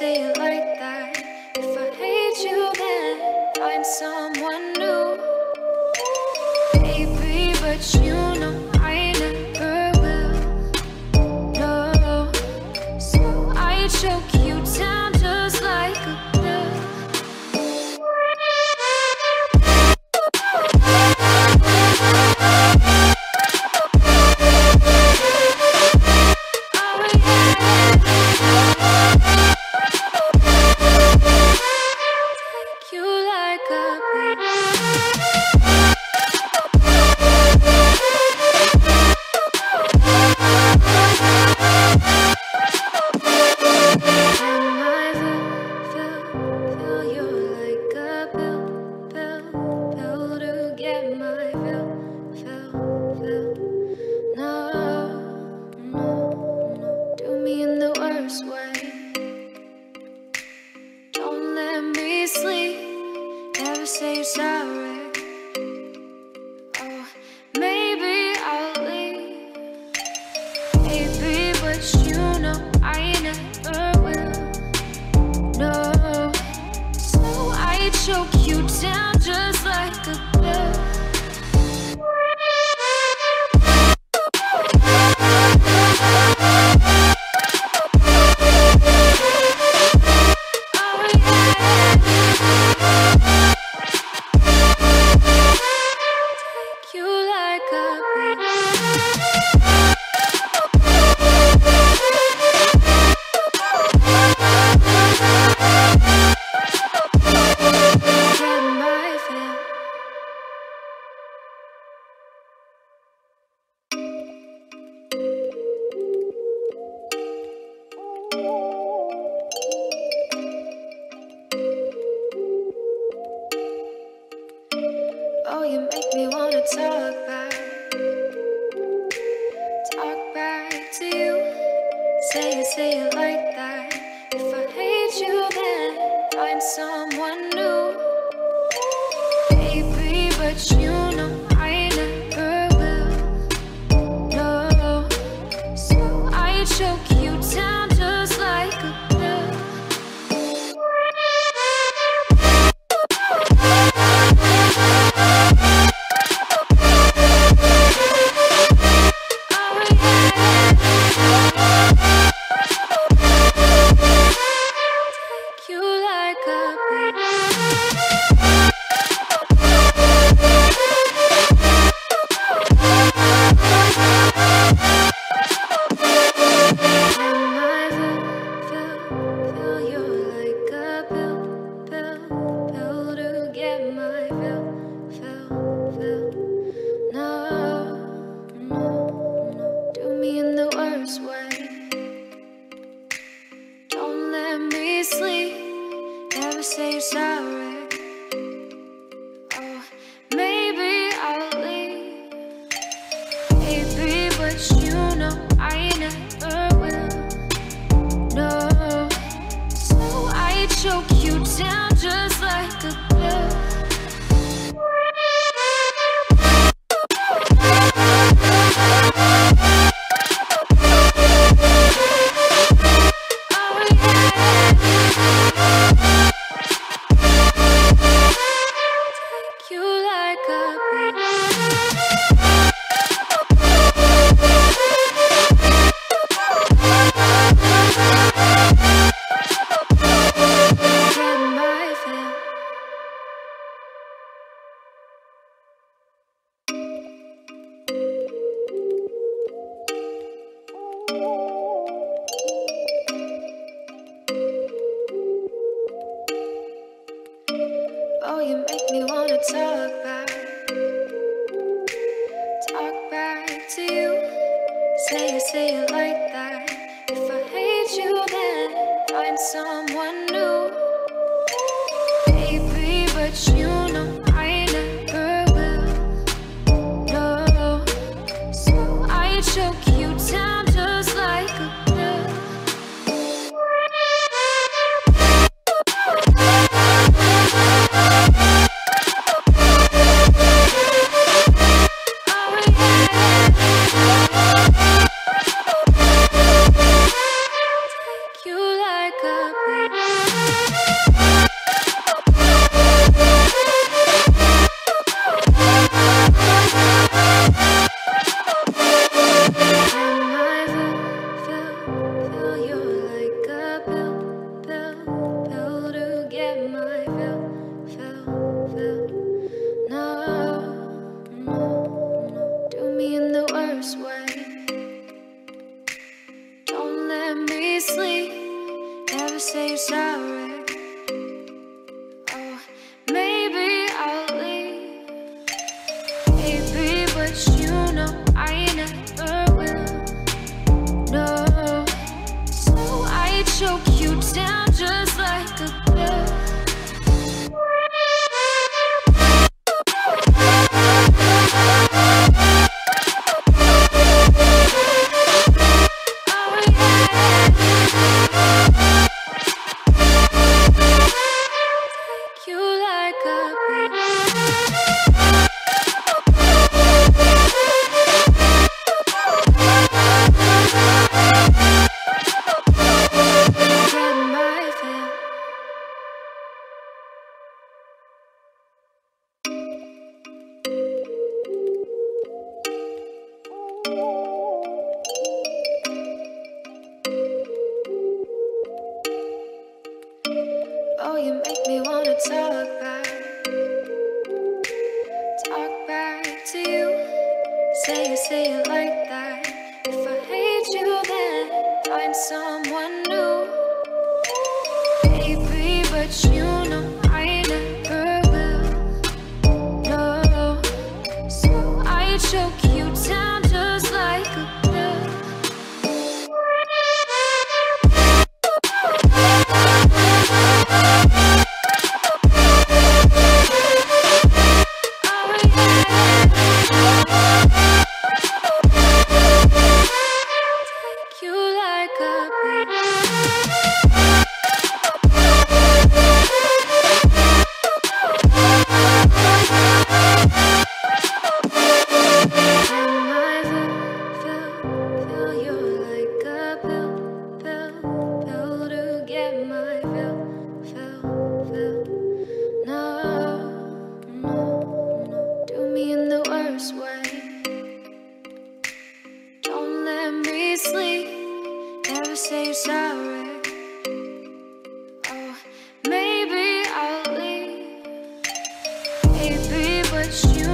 sail. make me wanna talk say it like that. If I hate you, then find someone. swear Find someone new. Baby, but you know like a bridge. To say sorry. Oh, maybe I'll leave. Maybe, but you